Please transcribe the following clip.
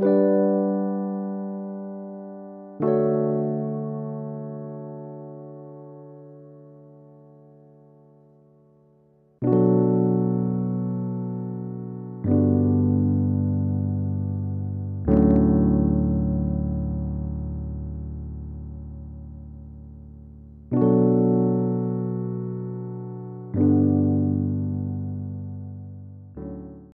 you